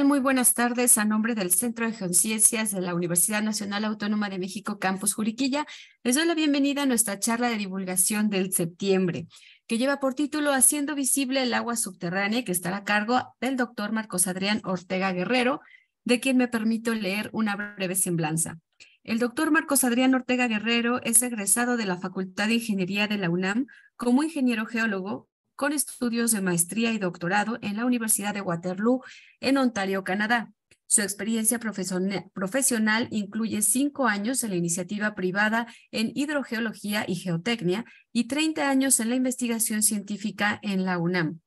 Muy buenas tardes. A nombre del Centro de Geociencias de la Universidad Nacional Autónoma de México, Campus Juriquilla, les doy la bienvenida a nuestra charla de divulgación del septiembre, que lleva por título Haciendo visible el agua subterránea, que estará a cargo del doctor Marcos Adrián Ortega Guerrero, de quien me permito leer una breve semblanza. El doctor Marcos Adrián Ortega Guerrero es egresado de la Facultad de Ingeniería de la UNAM como ingeniero geólogo con estudios de maestría y doctorado en la Universidad de Waterloo, en Ontario, Canadá. Su experiencia profesional incluye cinco años en la iniciativa privada en hidrogeología y geotecnia y 30 años en la investigación científica en la UNAM,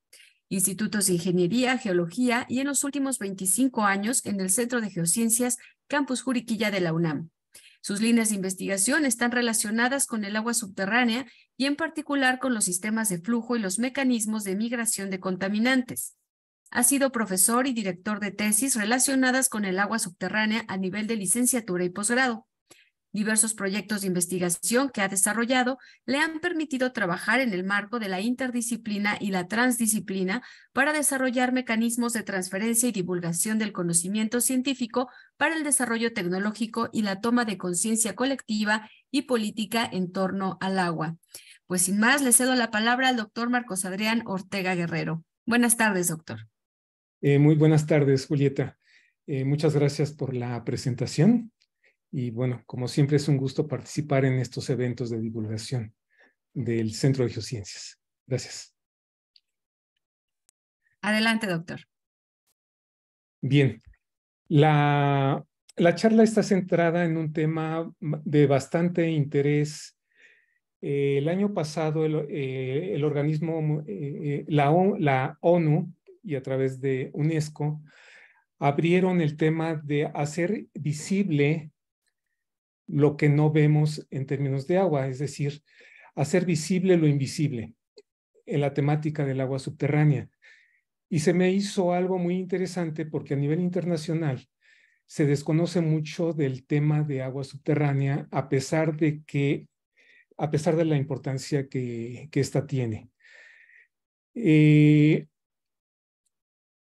institutos de ingeniería, geología y en los últimos 25 años en el Centro de Geociencias Campus Juriquilla de la UNAM. Sus líneas de investigación están relacionadas con el agua subterránea y en particular con los sistemas de flujo y los mecanismos de migración de contaminantes. Ha sido profesor y director de tesis relacionadas con el agua subterránea a nivel de licenciatura y posgrado. Diversos proyectos de investigación que ha desarrollado le han permitido trabajar en el marco de la interdisciplina y la transdisciplina para desarrollar mecanismos de transferencia y divulgación del conocimiento científico para el desarrollo tecnológico y la toma de conciencia colectiva y política en torno al agua. Pues sin más, le cedo la palabra al doctor Marcos Adrián Ortega Guerrero. Buenas tardes, doctor. Eh, muy buenas tardes, Julieta. Eh, muchas gracias por la presentación. Y bueno, como siempre es un gusto participar en estos eventos de divulgación del Centro de Geociencias. Gracias. Adelante, doctor. Bien, la, la charla está centrada en un tema de bastante interés. Eh, el año pasado el, eh, el organismo, eh, la, la ONU y a través de UNESCO, abrieron el tema de hacer visible lo que no vemos en términos de agua, es decir, hacer visible lo invisible en la temática del agua subterránea. Y se me hizo algo muy interesante porque a nivel internacional se desconoce mucho del tema de agua subterránea a pesar de que, a pesar de la importancia que, que esta tiene. Eh,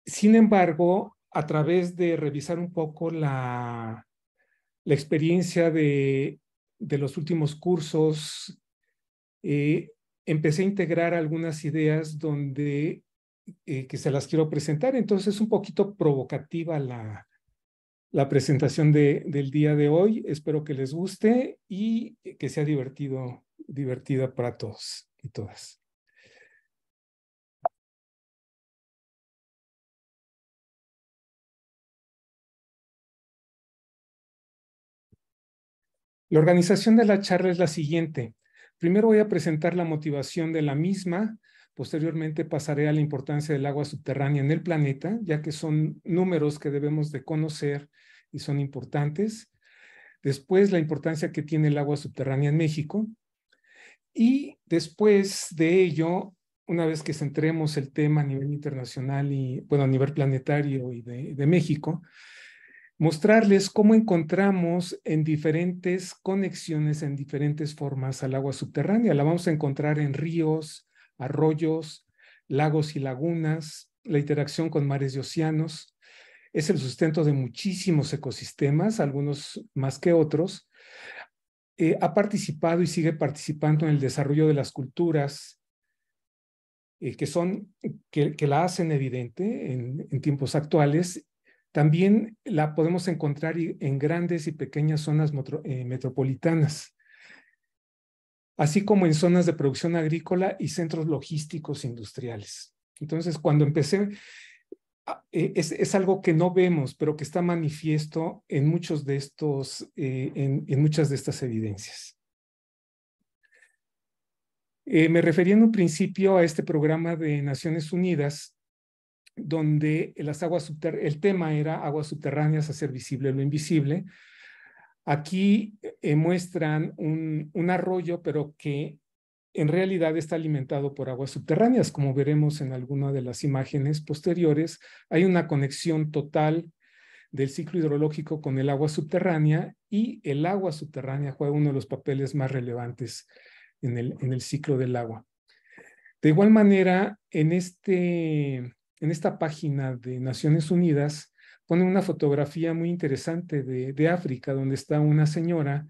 sin embargo, a través de revisar un poco la, la experiencia de, de los últimos cursos, eh, empecé a integrar algunas ideas donde eh, que se las quiero presentar. Entonces es un poquito provocativa la, la presentación de, del día de hoy. Espero que les guste y que sea divertido, divertida para todos y todas. La organización de la charla es la siguiente. Primero voy a presentar la motivación de la misma, posteriormente pasaré a la importancia del agua subterránea en el planeta, ya que son números que debemos de conocer y son importantes. Después la importancia que tiene el agua subterránea en México. Y después de ello, una vez que centremos el tema a nivel internacional y, bueno, a nivel planetario y de, de México, mostrarles cómo encontramos en diferentes conexiones, en diferentes formas al agua subterránea. La vamos a encontrar en ríos, arroyos, lagos y lagunas, la interacción con mares y océanos. Es el sustento de muchísimos ecosistemas, algunos más que otros. Eh, ha participado y sigue participando en el desarrollo de las culturas eh, que, son, que, la hacen evidente en, en tiempos actuales también la podemos encontrar en grandes y pequeñas zonas eh, metropolitanas, así como en zonas de producción agrícola y centros logísticos industriales. Entonces, cuando empecé, ah, eh, es, algo que no vemos, pero que está manifiesto en muchos de estos, eh, en, muchas de estas evidencias. me refería en un principio a este programa de Naciones Unidas donde las aguas el tema era aguas subterráneas, hacer visible lo invisible. Aquí eh, muestran un, un arroyo, pero que en realidad está alimentado por aguas subterráneas, como veremos en alguna de las imágenes posteriores. Hay una conexión total del ciclo hidrológico con el agua subterránea y el agua subterránea juega uno de los papeles más relevantes en el, en el ciclo del agua. De igual manera, en este en esta página de Naciones Unidas pone una fotografía muy interesante de, África, donde está una señora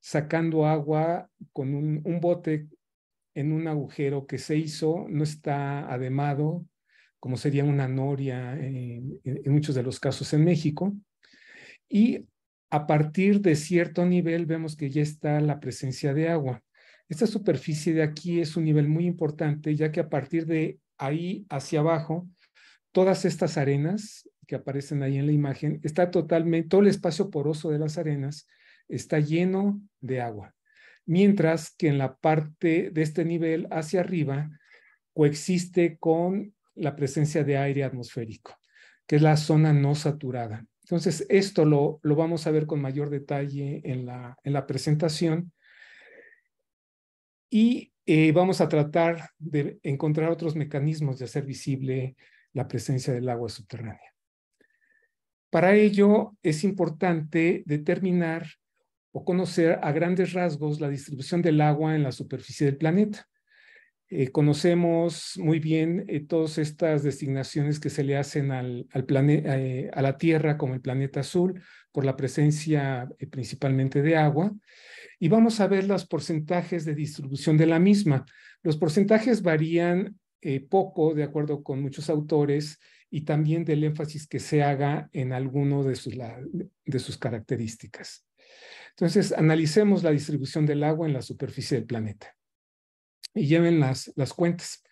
sacando agua con un, bote en un agujero que se hizo, no está ademado, como sería una noria en muchos de los casos en México. Y a partir de cierto nivel vemos que ya está la presencia de agua. Esta superficie de aquí es un nivel muy importante, ya que a partir de ahí hacia abajo, todas estas arenas que aparecen ahí en la imagen, está totalmente, todo el espacio poroso de las arenas está lleno de agua. Mientras que en la parte de este nivel hacia arriba coexiste con la presencia de aire atmosférico, que es la zona no saturada. Entonces, esto lo, lo vamos a ver con mayor detalle en la, en la presentación. Y eh, vamos a tratar de encontrar otros mecanismos de hacer visible la presencia del agua subterránea. Para ello, es importante determinar o conocer a grandes rasgos la distribución del agua en la superficie del planeta. Eh, conocemos muy bien eh, todas estas designaciones que se le hacen al, eh, a la Tierra como el planeta azul por la presencia principalmente de agua. Y vamos a ver los porcentajes de distribución de la misma. Los porcentajes varían poco de acuerdo con muchos autores y también del énfasis que se haga en alguno de sus, de sus características. Entonces, analicemos la distribución del agua en la superficie del planeta y lleven las, las cuentas.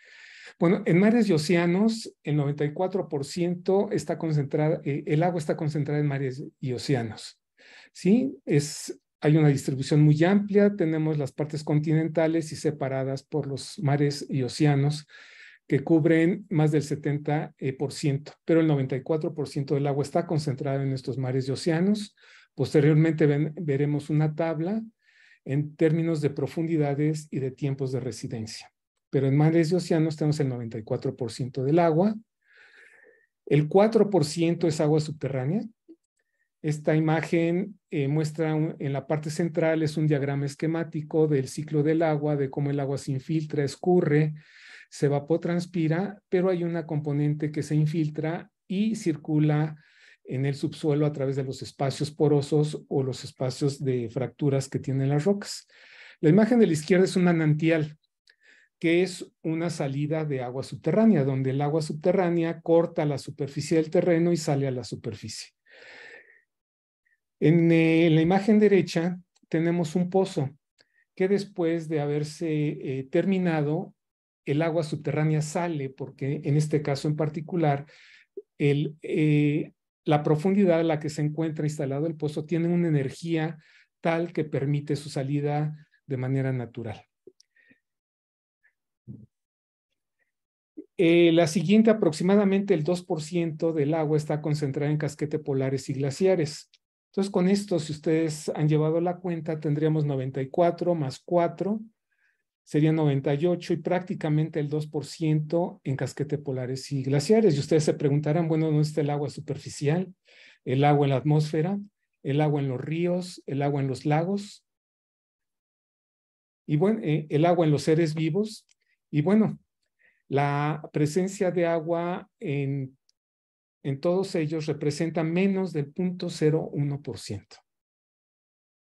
Bueno, en mares y océanos, el 94% está concentrada, eh, el agua está concentrada en mares y océanos. ¿Sí? Es, hay una distribución muy amplia, tenemos las partes continentales y separadas por los mares y océanos que cubren más del 70%, eh, pero el 94% del agua está concentrada en estos mares y océanos. Posteriormente veremos una tabla en términos de profundidades y de tiempos de residencia. Pero en mares y océanos tenemos el 94% del agua. El 4% es agua subterránea. Esta imagen eh, muestra en la parte central es un diagrama esquemático del ciclo del agua, de cómo el agua se infiltra, escurre, se evapotranspira, pero hay una componente que se infiltra y circula en el subsuelo a través de los espacios porosos o los espacios de fracturas que tienen las rocas. La imagen de la izquierda es un manantial, que es una salida de agua subterránea, donde el agua subterránea corta la superficie del terreno y sale a la superficie. En, eh, la imagen derecha tenemos un pozo que después de haberse eh, terminado, el agua subterránea sale, porque en este caso en particular, eh, la profundidad a la que se encuentra instalado el pozo tiene una energía tal que permite su salida de manera natural. Eh, la siguiente, aproximadamente el 2% del agua está concentrada en casquete polares y glaciares. Entonces, con esto, si ustedes han llevado la cuenta, tendríamos 94 más 4, sería 98 y prácticamente el 2% en casquete polares y glaciares. Y ustedes se preguntarán, bueno, ¿dónde está el agua superficial? El agua en la atmósfera, el agua en los ríos, el agua en los lagos, y bueno, eh, el agua en los seres vivos. Y bueno, la presencia de agua en, en todos ellos representa menos del 0.01%.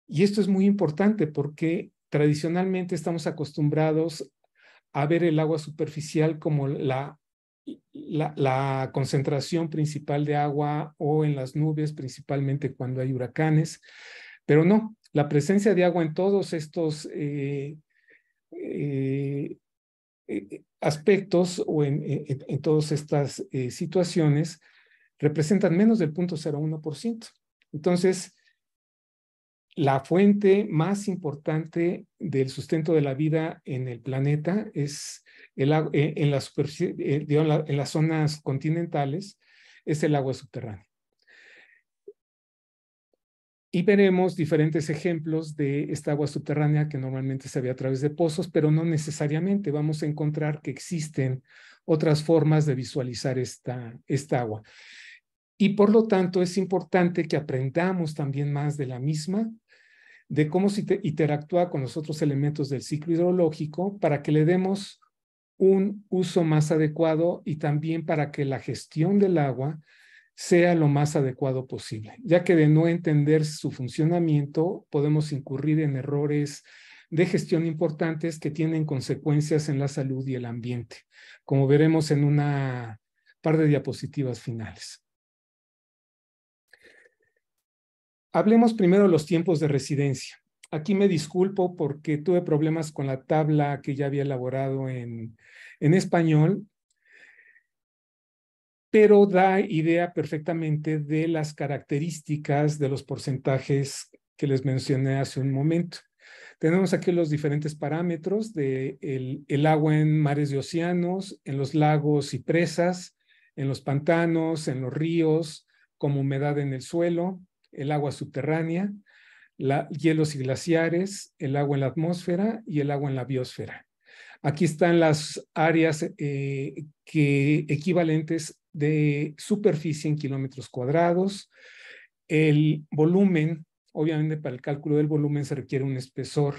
Y esto es muy importante porque tradicionalmente estamos acostumbrados a ver el agua superficial como la, la, concentración principal de agua o en las nubes, principalmente cuando hay huracanes, pero no, la presencia de agua en todos estos eh, eh, eh aspectos o en, en, todas estas situaciones representan menos del 0.01%. Entonces, la fuente más importante del sustento de la vida en el planeta es el, eh, en, eh, en las zonas continentales, es el agua subterránea. Y veremos diferentes ejemplos de esta agua subterránea que normalmente se ve a través de pozos, pero no necesariamente. Vamos a encontrar que existen otras formas de visualizar esta, esta agua. Y por lo tanto es importante que aprendamos también más de la misma de cómo se interactúa con los otros elementos del ciclo hidrológico para que le demos un uso más adecuado y también para que la gestión del agua sea lo más adecuado posible, ya que de no entender su funcionamiento podemos incurrir en errores de gestión importantes que tienen consecuencias en la salud y el ambiente, como veremos en una par de diapositivas finales. Hablemos primero de los tiempos de residencia. Aquí me disculpo porque tuve problemas con la tabla que ya había elaborado en, en español pero da idea perfectamente de las características de los porcentajes que les mencioné hace un momento. Tenemos aquí los diferentes parámetros de el, agua en mares y océanos, en los lagos y presas, en los pantanos, en los ríos, como humedad en el suelo, el agua subterránea, hielos y glaciares, el agua en la atmósfera y el agua en la biosfera. Aquí están las áreas eh, que, equivalentes de superficie en kilómetros cuadrados. El volumen, obviamente para el cálculo del volumen se requiere un espesor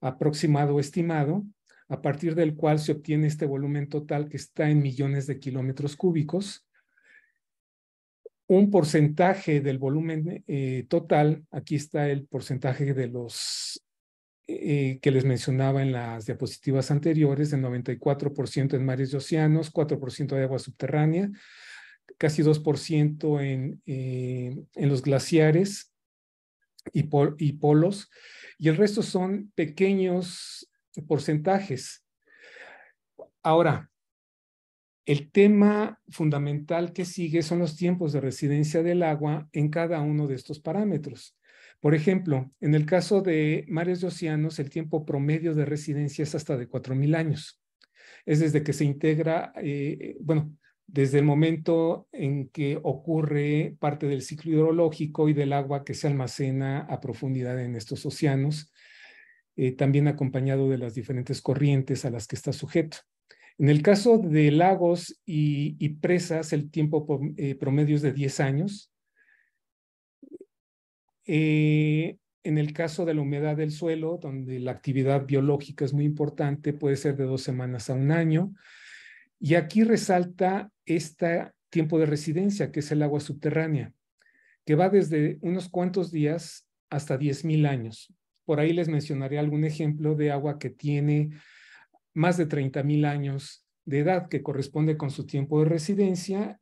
aproximado o estimado, a partir del cual se obtiene este volumen total que está en millones de kilómetros cúbicos. Un porcentaje del volumen eh, total, aquí está el porcentaje de los eh, que les mencionaba en las diapositivas anteriores, de 94% en mares y océanos, 4% de agua subterránea, casi 2% en, eh, en los glaciares y polos, y el resto son pequeños porcentajes. Ahora, el tema fundamental que sigue son los tiempos de residencia del agua en cada uno de estos parámetros. Por ejemplo, en el caso de mares de océanos, el tiempo promedio de residencia es hasta de 4.000 años. Es desde que se integra, eh, bueno, desde el momento en que ocurre parte del ciclo hidrológico y del agua que se almacena a profundidad en estos océanos, eh, también acompañado de las diferentes corrientes a las que está sujeto. En el caso de lagos y, presas, el tiempo eh, promedio es de 10 años, eh, en el caso de la humedad del suelo, donde la actividad biológica es muy importante, puede ser de dos semanas a un año. Y aquí resalta este tiempo de residencia, que es el agua subterránea, que va desde unos cuantos días hasta 10.000 años. Por ahí les mencionaré algún ejemplo de agua que tiene más de 30.000 años de edad, que corresponde con su tiempo de residencia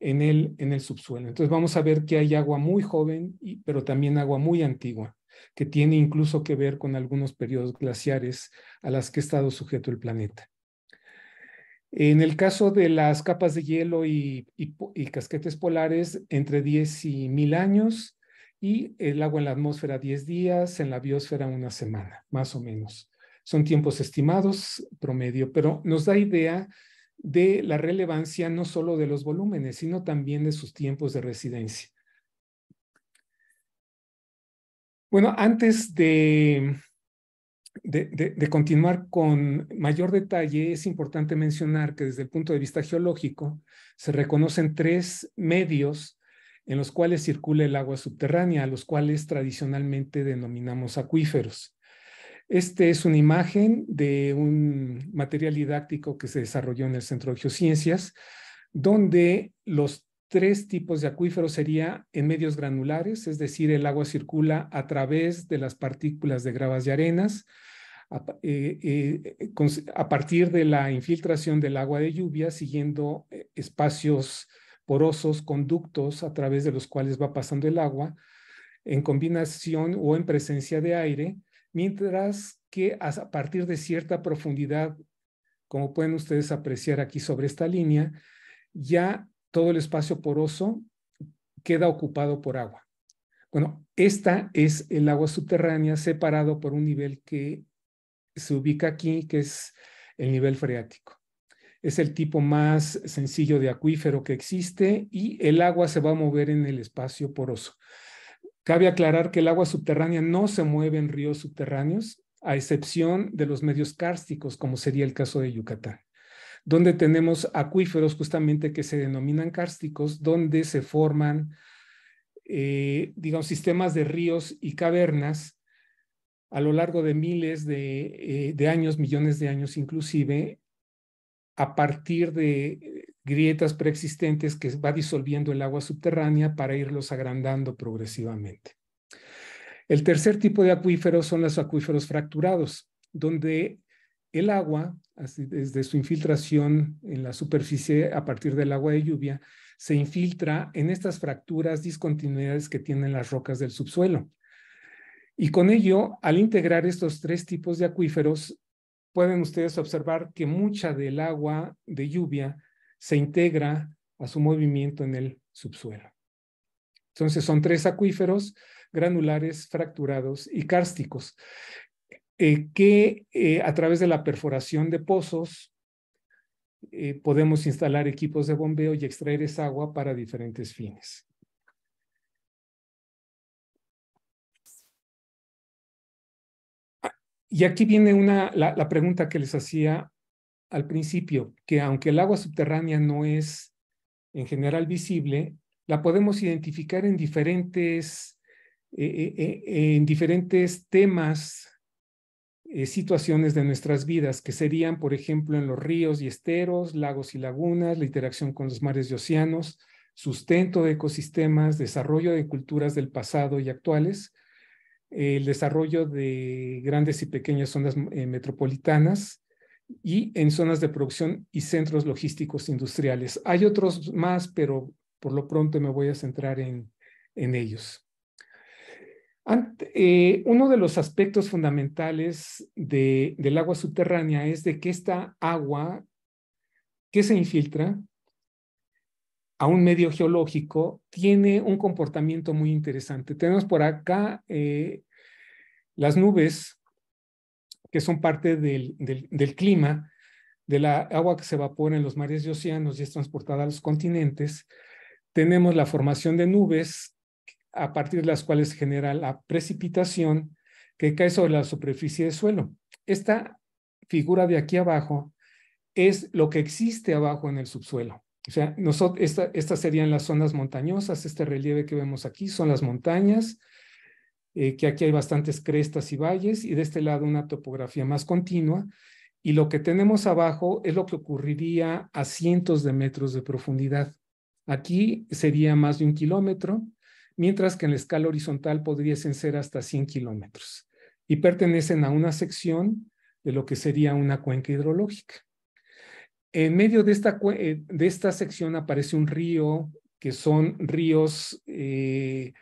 en el, en el subsuelo. Entonces vamos a ver que hay agua muy joven, y, pero también agua muy antigua, que tiene incluso que ver con algunos periodos glaciares a las que ha estado sujeto el planeta. En el caso de las capas de hielo y, y, casquetes polares, entre 10 y 1000 años, y el agua en la atmósfera 10 días, en la biosfera una semana, más o menos. Son tiempos estimados promedio, pero nos da idea de la relevancia no solo de los volúmenes, sino también de sus tiempos de residencia. Bueno, antes de, de, continuar con mayor detalle, es importante mencionar que desde el punto de vista geológico se reconocen tres medios en los cuales circula el agua subterránea, a los cuales tradicionalmente denominamos acuíferos. Este es una imagen de un material didáctico que se desarrolló en el Centro de Geociencias, donde los tres tipos de acuíferos sería en medios granulares, es decir, el agua circula a través de las partículas de gravas y arenas, a, eh, eh, a partir de la infiltración del agua de lluvia, siguiendo eh, espacios porosos, conductos a través de los cuales va pasando el agua, en combinación o en presencia de aire, mientras que a partir de cierta profundidad, como pueden ustedes apreciar aquí sobre esta línea, ya todo el espacio poroso queda ocupado por agua. Bueno, esta es el agua subterránea separado por un nivel que se ubica aquí, que es el nivel freático. Es el tipo más sencillo de acuífero que existe y el agua se va a mover en el espacio poroso. Cabe aclarar que el agua subterránea no se mueve en ríos subterráneos, a excepción de los medios kársticos, como sería el caso de Yucatán, donde tenemos acuíferos justamente que se denominan kársticos, donde se forman, eh, digamos, sistemas de ríos y cavernas a lo largo de miles de, eh, años, millones de años inclusive, a partir de, grietas preexistentes que va disolviendo el agua subterránea para irlos agrandando progresivamente. El tercer tipo de acuíferos son los acuíferos fracturados, donde el agua, desde su infiltración en la superficie a partir del agua de lluvia, se infiltra en estas fracturas, discontinuidades que tienen las rocas del subsuelo. Y con ello, al integrar estos tres tipos de acuíferos, pueden ustedes observar que mucha del agua de lluvia se integra a su movimiento en el subsuelo. Entonces son tres acuíferos granulares, fracturados y kársticos, eh, que eh, a través de la perforación de pozos eh, podemos instalar equipos de bombeo y extraer esa agua para diferentes fines. Ah, y aquí viene una, la, pregunta que les hacía al principio, que aunque el agua subterránea no es en general visible, la podemos identificar en diferentes, en diferentes temas eh, situaciones de nuestras vidas, que serían, por ejemplo, en los ríos y esteros, lagos y lagunas, la interacción con los mares y océanos, sustento de ecosistemas, desarrollo de culturas del pasado y actuales, el desarrollo de grandes y pequeñas zonas eh, metropolitanas y en zonas de producción y centros logísticos industriales. Hay otros más, pero por lo pronto me voy a centrar en, en ellos. Eh, uno de los aspectos fundamentales del agua subterránea es de que esta agua que se infiltra a un medio geológico tiene un comportamiento muy interesante. Tenemos por acá eh, las nubes que son parte del, del, clima, de la agua que se evapora en los mares y océanos y es transportada a los continentes. Tenemos la formación de nubes a partir de las cuales genera la precipitación que cae sobre la superficie del suelo. Esta figura de aquí abajo es lo que existe abajo en el subsuelo. O sea, nosotros, esta, estas serían las zonas montañosas. Este relieve que vemos aquí son las montañas, eh, que aquí hay bastantes crestas y valles, y de este lado una topografía más continua. Y lo que tenemos abajo es lo que ocurriría a cientos de metros de profundidad. Aquí sería más de un kilómetro, mientras que en la escala horizontal podrían ser hasta 100 kilómetros y pertenecen a una sección de lo que sería una cuenca hidrológica. En medio de esta, eh, de esta sección aparece un río, que son ríos eh,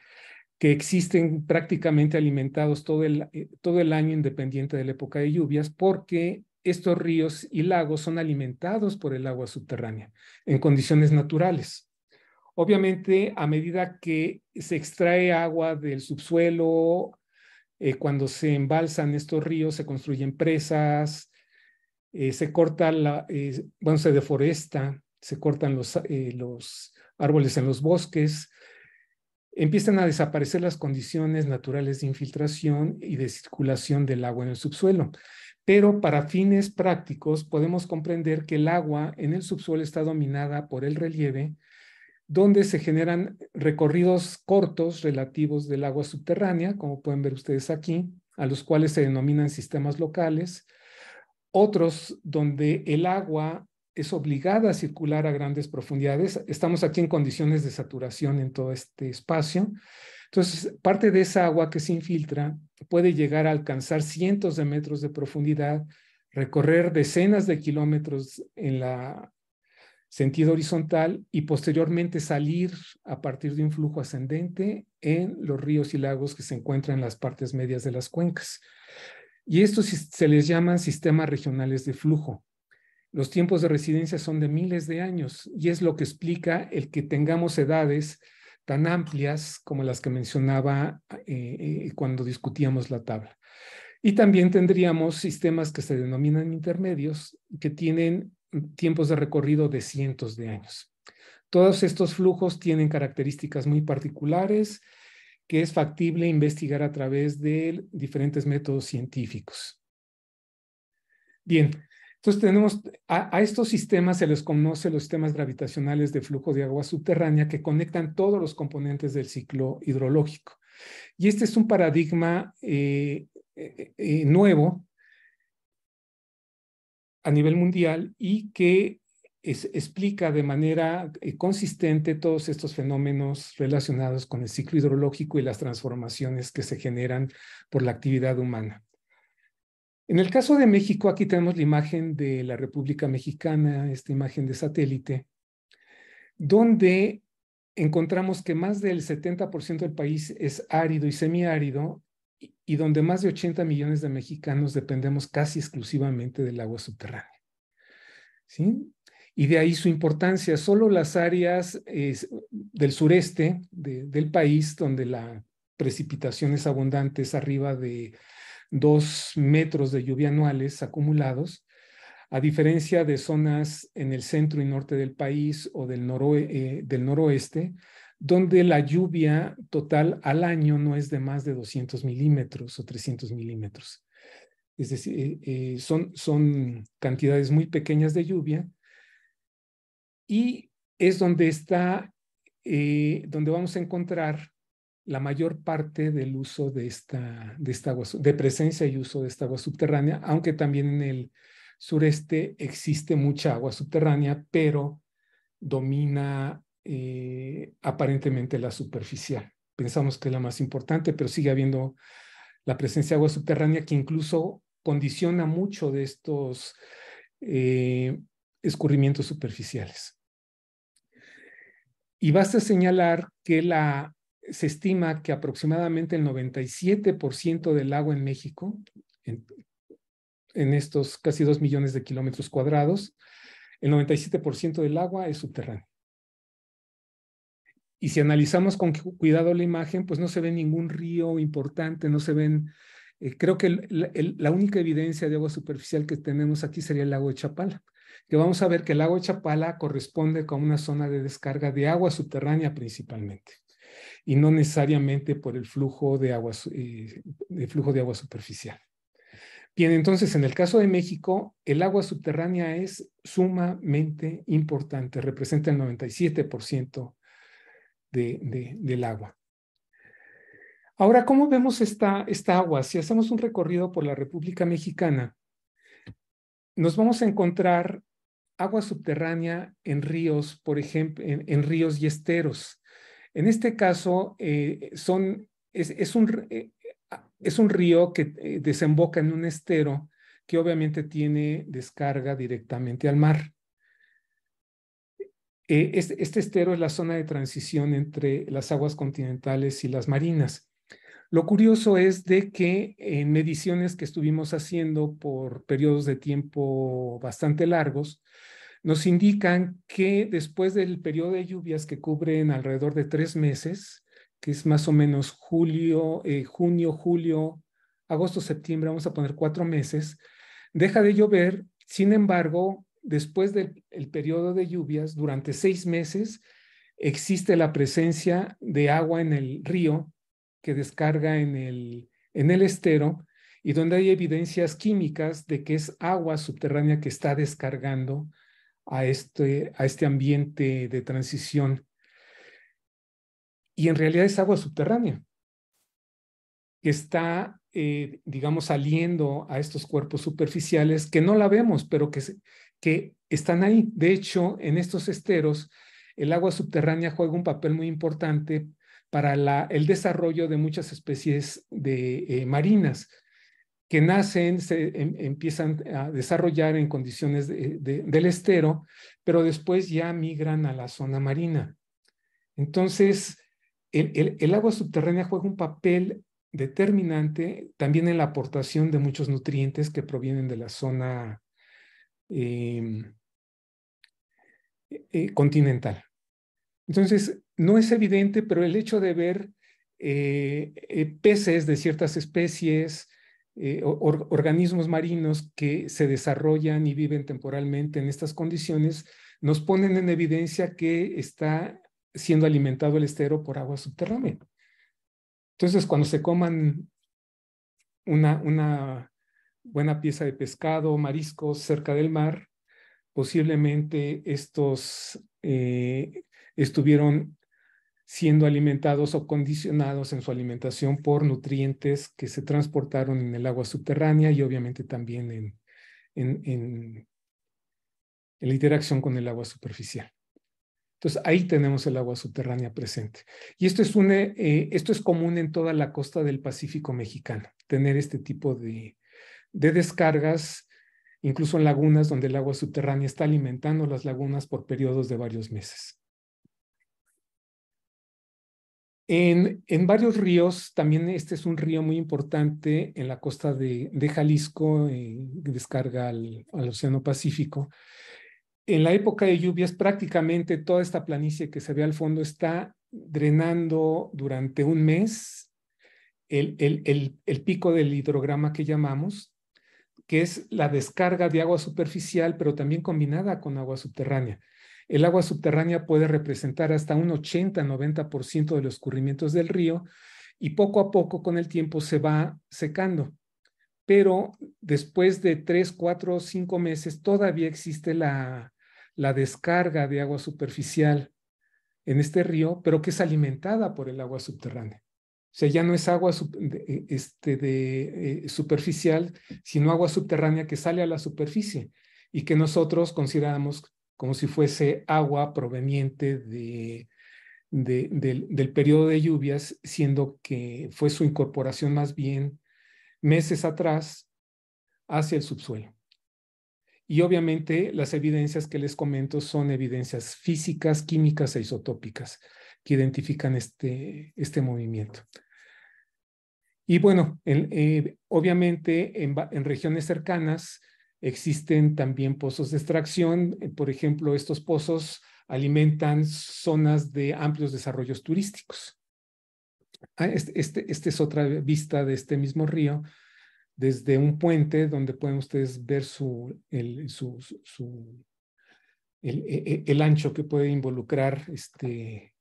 que existen prácticamente alimentados todo el, eh, todo el año independiente de la época de lluvias, porque estos ríos y lagos son alimentados por el agua subterránea en condiciones naturales. Obviamente, a medida que se extrae agua del subsuelo, eh, cuando se embalsan estos ríos, se construyen presas, eh, se corta la, eh, bueno, se deforesta, se cortan los, los árboles en los bosques, empiezan a desaparecer las condiciones naturales de infiltración y de circulación del agua en el subsuelo. Pero para fines prácticos podemos comprender que el agua en el subsuelo está dominada por el relieve, donde se generan recorridos cortos relativos del agua subterránea, como pueden ver ustedes aquí, a los cuales se denominan sistemas locales. Otros donde el agua es obligada a circular a grandes profundidades. Estamos aquí en condiciones de saturación en todo este espacio. Entonces, parte de esa agua que se infiltra puede llegar a alcanzar cientos de metros de profundidad, recorrer decenas de kilómetros en la sentido horizontal y posteriormente salir a partir de un flujo ascendente en los ríos y lagos que se encuentran en las partes medias de las cuencas. Y estos se les llaman sistemas regionales de flujo. Los tiempos de residencia son de miles de años y es lo que explica el que tengamos edades tan amplias como las que mencionaba eh, eh, cuando discutíamos la tabla. Y también tendríamos sistemas que se denominan intermedios, que tienen tiempos de recorrido de cientos de años. Todos estos flujos tienen características muy particulares que es factible investigar a través de diferentes métodos científicos. Bien, entonces tenemos a, estos sistemas se les conoce los sistemas gravitacionales de flujo de agua subterránea que conectan todos los componentes del ciclo hidrológico. Y este es un paradigma eh, eh, eh, nuevo a nivel mundial y que explica de manera consistente todos estos fenómenos relacionados con el ciclo hidrológico y las transformaciones que se generan por la actividad humana. En el caso de México, aquí tenemos la imagen de la República Mexicana, esta imagen de satélite, donde encontramos que más del 70% del país es árido y semiárido y donde más de 80 millones de mexicanos dependemos casi exclusivamente del agua subterránea. ¿Sí? Y de ahí su importancia. Solo las áreas del sureste del país, donde la precipitación es abundante, es arriba de dos metros de lluvia anuales acumulados, a diferencia de zonas en el centro y norte del país o del, eh, noroeste, donde la lluvia total al año no es de más de 200 milímetros o 300 milímetros. Es decir, eh, eh, son, son cantidades muy pequeñas de lluvia y es donde está, donde vamos a encontrar la mayor parte del uso de esta, de esta agua, de presencia y uso de esta agua subterránea, aunque también en el sureste existe mucha agua subterránea, pero domina eh, aparentemente la superficial. Pensamos que es la más importante, pero sigue habiendo la presencia de agua subterránea que incluso condiciona mucho de estos eh, escurrimientos superficiales. Y basta señalar que la se estima que aproximadamente el 97% del agua en México, en, estos casi 2 millones de kilómetros cuadrados, el 97% del agua es subterránea. Y si analizamos con cuidado la imagen, pues no se ve ningún río importante, no se ven, eh, creo que la única evidencia de agua superficial que tenemos aquí sería el lago de Chapala, que vamos a ver que el lago de Chapala corresponde con una zona de descarga de agua subterránea principalmente y no necesariamente por el flujo de agua, eh, flujo de agua superficial. Bien, entonces en el caso de México, el agua subterránea es sumamente importante, representa el 97% de, del agua. Ahora, ¿cómo vemos esta, esta agua? Si hacemos un recorrido por la República Mexicana, nos vamos a encontrar agua subterránea en ríos, por ejemplo, en ríos y esteros. En este caso, eh, son, es, un, eh, es, un, río que eh, desemboca en un estero que obviamente tiene descarga directamente al mar. Este, este, estero es la zona de transición entre las aguas continentales y las marinas. Lo curioso es de que en mediciones que estuvimos haciendo por periodos de tiempo bastante largos, nos indican que después del periodo de lluvias que cubren alrededor de tres meses, que es más o menos julio, eh, junio, julio, agosto, septiembre, vamos a poner cuatro meses, deja de llover. Sin embargo, después del periodo de lluvias, durante seis meses, existe la presencia de agua en el río que descarga en el, en el estero y donde hay evidencias químicas de que es agua subterránea que está descargando a este, a este ambiente de transición. Y en realidad es agua subterránea que está, eh, digamos, saliendo a estos cuerpos superficiales que no la vemos, pero que, que están ahí. De hecho, en estos esteros, el agua subterránea juega un papel muy importante para el desarrollo de muchas especies de eh, marinas que nacen, se em, empiezan a desarrollar en condiciones del estero, pero después ya migran a la zona marina. Entonces, el, agua subterránea juega un papel determinante también en la aportación de muchos nutrientes que provienen de la zona em, eh, continental. Entonces, no es evidente, pero el hecho de ver eh, eh, peces de ciertas especies, eh, organismos marinos que se desarrollan y viven temporalmente en estas condiciones, nos ponen en evidencia que está siendo alimentado el estero por agua subterránea. Entonces, cuando se coman una, buena pieza de pescado, mariscos cerca del mar, posiblemente estos eh, estuvieron siendo alimentados o condicionados en su alimentación por nutrientes que se transportaron en el agua subterránea y obviamente también en, en, en la interacción con el agua superficial. Entonces, ahí tenemos el agua subterránea presente. Y esto es, eh, esto es común en toda la costa del Pacífico mexicano, tener este tipo de, de descargas, incluso en lagunas donde el agua subterránea está alimentando las lagunas por periodos de varios meses. En, varios ríos, también este es un río muy importante en la costa de, Jalisco, eh, descarga al, Océano Pacífico. En la época de lluvias, prácticamente toda esta planicie que se ve al fondo está drenando durante un mes el pico del hidrograma que llamamos, que es la descarga de agua superficial, pero también combinada con agua subterránea. El agua subterránea puede representar hasta un 80-90% de los escurrimientos del río y poco a poco con el tiempo se va secando. Pero después de tres, cuatro, cinco meses todavía existe la, la descarga de agua superficial en este río, pero que es alimentada por el agua subterránea. O sea, ya no es agua este, de, eh, superficial, sino agua subterránea que sale a la superficie y que nosotros consideramos como si fuese agua proveniente de, del, del periodo de lluvias, siendo que fue su incorporación más bien meses atrás hacia el subsuelo. Y obviamente las evidencias que les comento son evidencias físicas, químicas e isotópicas que identifican este, este movimiento. Y bueno, eh, obviamente en, en, regiones cercanas Existen también pozos de extracción, eh, por ejemplo, estos pozos alimentan zonas de amplios desarrollos turísticos. Ah, este, este, este, es otra vista de este mismo río, desde un puente donde pueden ustedes ver su, el, e, e, ancho que puede involucrar este,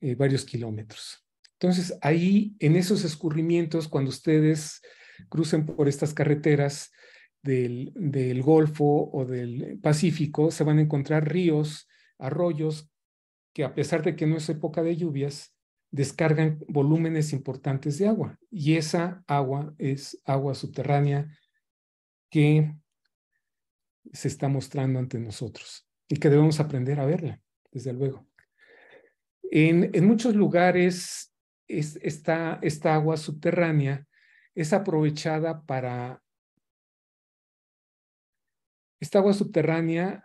eh, varios kilómetros. Entonces, ahí en esos escurrimientos, cuando ustedes crucen por estas carreteras, del, del Golfo o del Pacífico, se van a encontrar ríos, arroyos, que a pesar de que no es época de lluvias, descargan volúmenes importantes de agua. Y esa agua es agua subterránea que se está mostrando ante nosotros y que debemos aprender a verla, desde luego. En, en muchos lugares, es, esta, esta agua subterránea es aprovechada para esta agua subterránea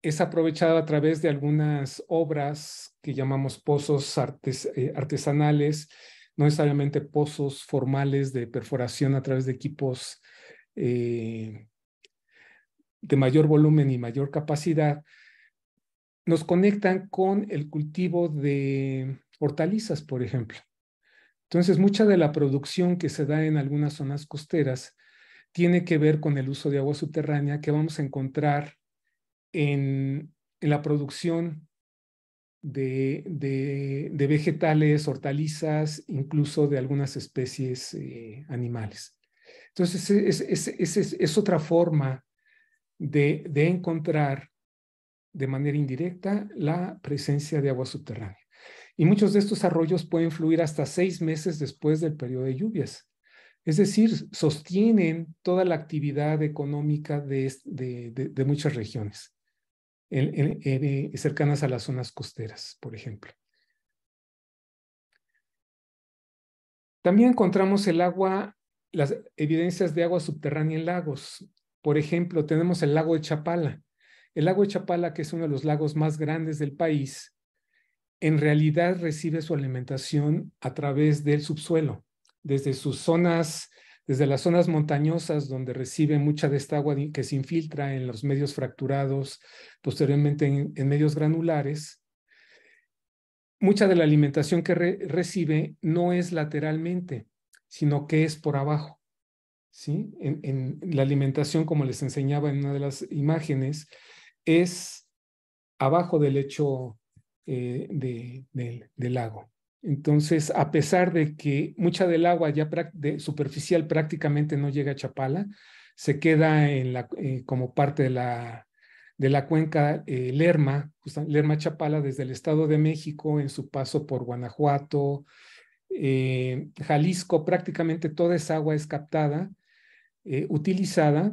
es aprovechada a través de algunas obras que llamamos pozos eh, artesanales, no necesariamente pozos formales de perforación a través de equipos eh, de mayor volumen y mayor capacidad, nos conectan con el cultivo de hortalizas, por ejemplo. Entonces, mucha de la producción que se da en algunas zonas costeras tiene que ver con el uso de agua subterránea que vamos a encontrar en, la producción de, vegetales, hortalizas, incluso de algunas especies eh, animales. Entonces, es, es, otra forma de, de encontrar de manera indirecta la presencia de agua subterránea. Y muchos de estos arroyos pueden fluir hasta seis meses después del periodo de lluvias. Es decir, sostienen toda la actividad económica de, muchas regiones eh, cercanas a las zonas costeras, por ejemplo. También encontramos el agua, las evidencias de agua subterránea en lagos. Por ejemplo, tenemos el lago de Chapala. El lago de Chapala, que es uno de los lagos más grandes del país, en realidad recibe su alimentación a través del subsuelo desde sus zonas, desde las zonas montañosas donde recibe mucha de esta agua que se infiltra en los medios fracturados, posteriormente en, medios granulares, mucha de la alimentación que recibe no es lateralmente, sino que es por abajo. ¿sí? En, la alimentación, como les enseñaba en una de las imágenes, es abajo del lecho eh, del lago. Entonces, a pesar de que mucha del agua ya de superficial prácticamente no llega a Chapala, se queda en la, eh, como parte de la, de la cuenca eh, Lerma, Lerma Chapala, desde el Estado de México, en su paso por Guanajuato, eh, Jalisco, prácticamente toda esa agua es captada, utilizada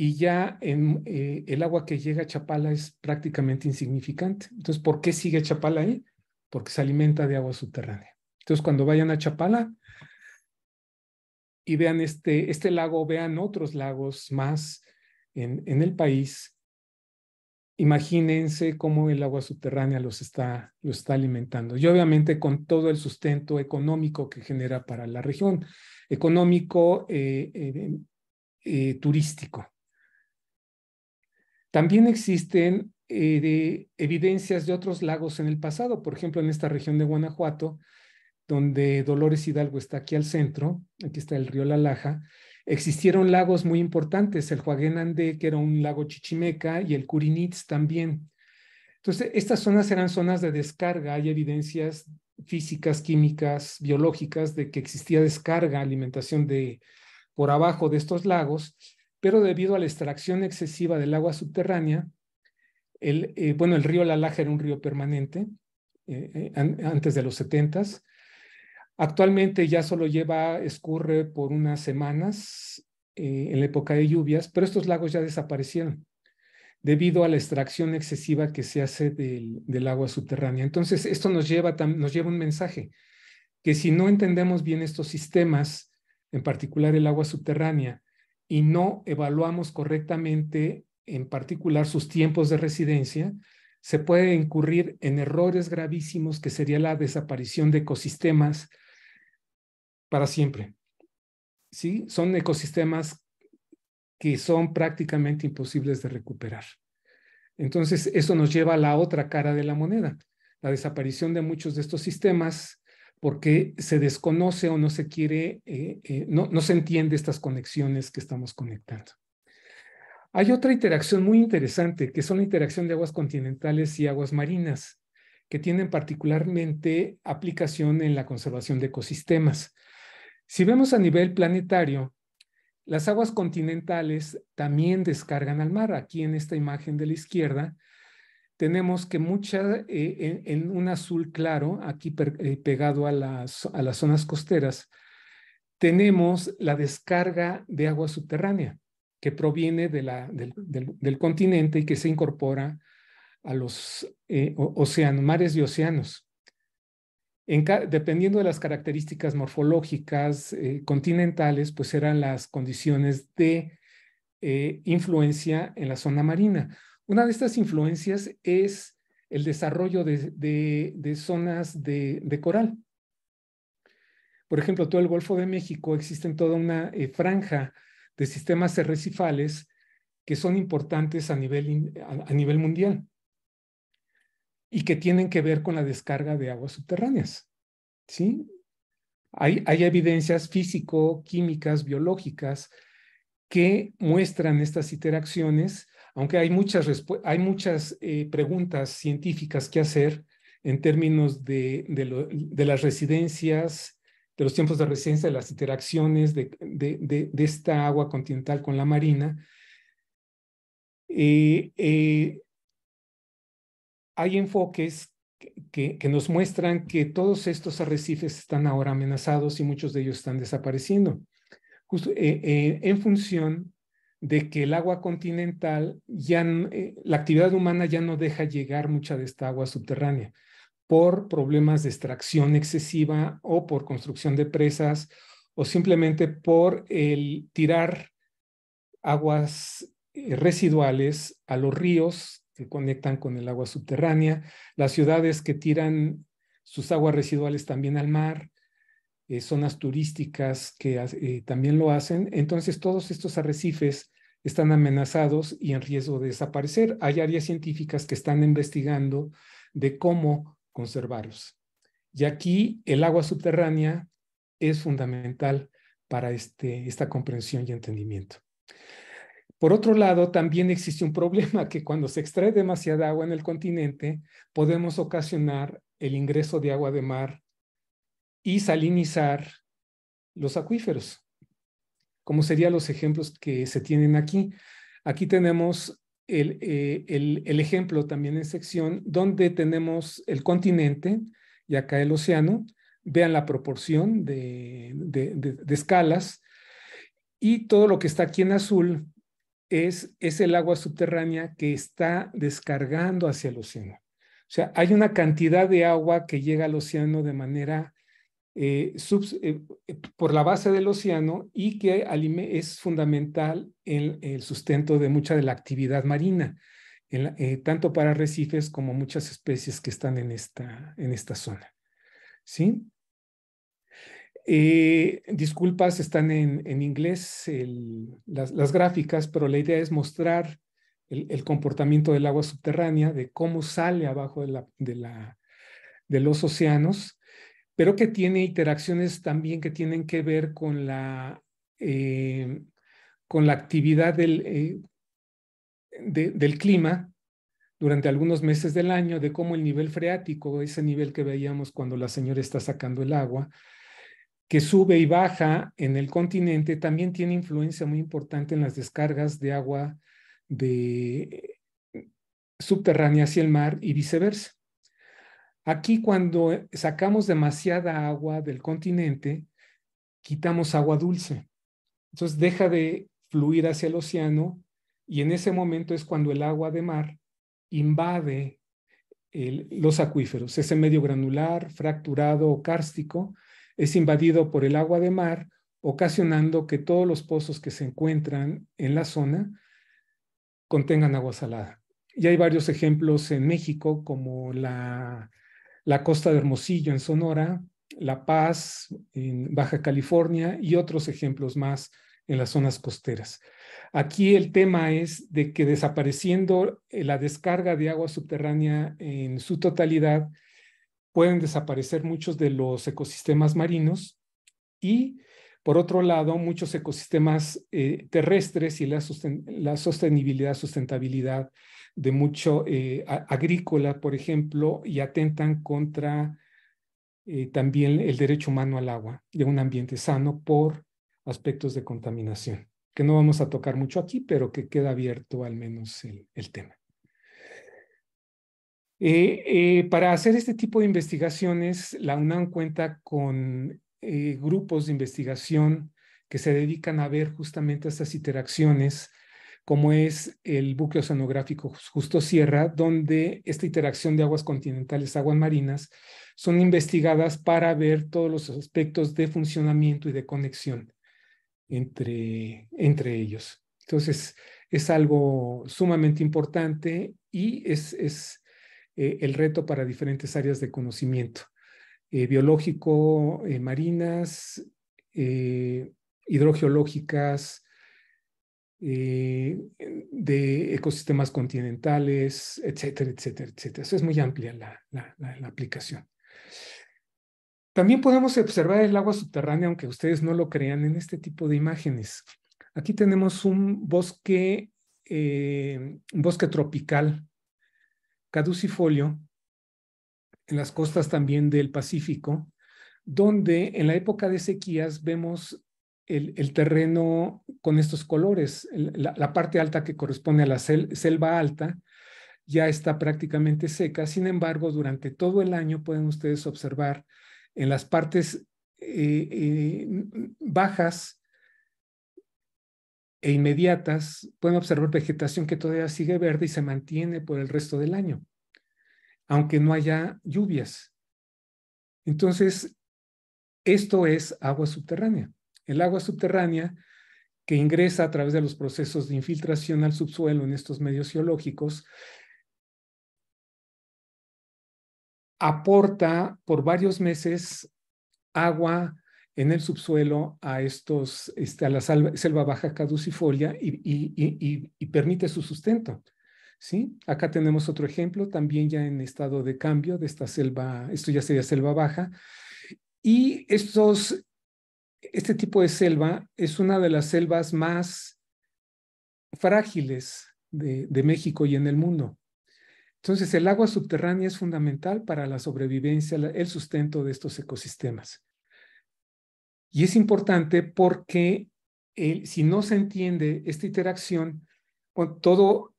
y ya en, eh, el agua que llega a Chapala es prácticamente insignificante. Entonces, ¿por qué sigue Chapala ahí? Porque se alimenta de agua subterránea. Entonces, cuando vayan a Chapala y vean este, este lago, vean otros lagos más en, en el país, imagínense cómo el agua subterránea los está, está alimentando. Y obviamente con todo el sustento económico que genera para la región, económico, eh, eh, eh, turístico. También existen eh, evidencias de otros lagos en el pasado, por ejemplo, en esta región de Guanajuato, donde Dolores Hidalgo está aquí al centro, aquí está el río La Laja, existieron lagos muy importantes, el Huaguenandé, que era un lago chichimeca, y el Curinitz también. Entonces, estas zonas eran zonas de descarga, hay evidencias físicas, químicas, biológicas de que existía descarga, alimentación de por abajo de estos lagos, pero debido a la extracción excesiva del agua subterránea, el, eh, bueno, el río La Laja era un río permanente eh, eh, antes de los setentas. Actualmente ya solo lleva, escurre por unas semanas en la época de lluvias, pero estos lagos ya desaparecieron debido a la extracción excesiva que se hace del, del agua subterránea. Entonces, esto nos lleva, nos lleva un mensaje, que si no entendemos bien estos sistemas, en particular el agua subterránea, y no evaluamos correctamente, en particular sus tiempos de residencia, se puede incurrir en errores gravísimos que sería la desaparición de ecosistemas para siempre. ¿Sí? Son ecosistemas que son prácticamente imposibles de recuperar. Entonces, eso nos lleva a la otra cara de la moneda, la desaparición de muchos de estos sistemas porque se desconoce o no se quiere, eh, eh, no, no se entiende estas conexiones que estamos conectando. Hay otra interacción muy interesante, que son la interacción de aguas continentales y aguas marinas, que tienen particularmente aplicación en la conservación de ecosistemas. Si vemos a nivel planetario, las aguas continentales también descargan al mar. Aquí en esta imagen de la izquierda tenemos que mucha, eh, en, un azul claro, aquí eh, pegado a las, a las zonas costeras, tenemos la descarga de agua subterránea que proviene de del, del, continente y que se incorpora a los eh, océanos, mares y océanos. En, dependiendo de las características morfológicas continentales, pues eran las condiciones de influencia en la zona marina. Una de estas influencias es el desarrollo de, zonas de, coral. Por ejemplo, todo el Golfo de México existe toda una eh, franja de sistemas arrecifales que son importantes a nivel, a, nivel mundial y que tienen que ver con la descarga de aguas subterráneas. ¿sí? Hay, hay evidencias físico-químicas, biológicas, que muestran estas interacciones aunque hay muchas, hay muchas eh, preguntas científicas que hacer en términos de, de, las residencias, de los tiempos de residencia, de las interacciones de, de esta agua continental con la marina, eh, eh, hay enfoques que, que, nos muestran que todos estos arrecifes están ahora amenazados y muchos de ellos están desapareciendo, justo en función de que el agua continental, ya, eh, la actividad humana ya no deja llegar mucha de esta agua subterránea por problemas de extracción excesiva o por construcción de presas o simplemente por el tirar aguas eh, residuales a los ríos que conectan con el agua subterránea, las ciudades que tiran sus aguas residuales también al mar, eh, zonas turísticas que eh, también lo hacen. Entonces, todos estos arrecifes están amenazados y en riesgo de desaparecer. Hay áreas científicas que están investigando de cómo conservarlos. Y aquí el agua subterránea es fundamental para este, esta comprensión y entendimiento. Por otro lado, también existe un problema que cuando se extrae demasiada agua en el continente, podemos ocasionar el ingreso de agua de mar y salinizar los acuíferos, como serían los ejemplos que se tienen aquí. Aquí tenemos el, eh, el, el, ejemplo también en sección donde tenemos el continente y acá el océano. Vean la proporción de, de, de, escalas y todo lo que está aquí en azul es, es el agua subterránea que está descargando hacia el océano. O sea, hay una cantidad de agua que llega al océano de manera eh, eh, por la base del océano y que es fundamental en el sustento de mucha de la actividad marina, eh, tanto para arrecifes como muchas especies que están en esta, en esta zona. ¿Sí? disculpas, están en, en inglés las, las, gráficas, pero la idea es mostrar el, comportamiento del agua subterránea, de cómo sale abajo de, la, de, la, de los océanos, pero que tiene interacciones también que tienen que ver con la, eh, con la actividad del, eh, del clima durante algunos meses del año, de cómo el nivel freático, ese nivel que veíamos cuando la señora está sacando el agua, que sube y baja en el continente, también tiene influencia muy importante en las descargas de agua de subterránea hacia el mar y viceversa. Aquí cuando sacamos demasiada agua del continente, quitamos agua dulce. Entonces deja de fluir hacia el océano y en ese momento es cuando el agua de mar invade los acuíferos. Ese medio granular, fracturado o kárstico es invadido por el agua de mar, ocasionando que todos los pozos que se encuentran en la zona contengan agua salada. Y hay varios ejemplos en México, como la, la costa de Hermosillo en Sonora, La Paz en Baja California y otros ejemplos más en las zonas costeras. Aquí el tema es de que desapareciendo eh, la descarga de agua subterránea en su totalidad, pueden desaparecer muchos de los ecosistemas marinos y por otro lado, muchos ecosistemas eh, terrestres y la, sostenibilidad, sustentabilidad de mucho eh, agrícola, por ejemplo, y atentan contra eh, también el derecho humano al agua, de un ambiente sano por aspectos de contaminación, que no vamos a tocar mucho aquí, pero que queda abierto al menos el, tema. para hacer este tipo de investigaciones, la UNAM cuenta con eh, grupos de investigación que se dedican a ver justamente estas interacciones, como es el buque oceanográfico Justo Sierra, donde esta interacción de aguas continentales, aguas marinas, son investigadas para ver todos los aspectos de funcionamiento y de conexión entre, entre ellos. Entonces, es algo sumamente importante y es, es eh, el reto para diferentes áreas de conocimiento. Eh, biológico, eh, marinas, eh, de ecosistemas continentales, etcétera, etcétera, etcétera. Eso es muy amplia la, la, la, aplicación. También podemos observar el agua subterránea, aunque ustedes no lo crean, en este tipo de imágenes. Aquí tenemos un bosque, un bosque tropical caducifolio, en las costas también del Pacífico, donde en la época de sequías vemos el, terreno con estos colores. La, parte alta que corresponde a la selva alta ya está prácticamente seca. Sin embargo, durante todo el año pueden ustedes observar en las partes eh, eh, bajas e inmediatas, pueden observar vegetación que todavía sigue verde y se mantiene por el resto del año aunque no haya lluvias. Entonces, esto es agua subterránea. El agua subterránea que ingresa a través de los procesos de infiltración al subsuelo en estos medios geológicos, aporta por varios meses agua en el subsuelo a estos, este, la selva baja caducifolia y permite su sustento. ¿sí? Acá tenemos otro ejemplo, también ya en estado de cambio de esta selva, esto ya sería selva baja. Y estos, este tipo de selva es una de las selvas más frágiles de, México y en el mundo. Entonces, el agua subterránea es fundamental para la sobrevivencia, el sustento de estos ecosistemas. Y es importante porque si no se entiende esta interacción, todo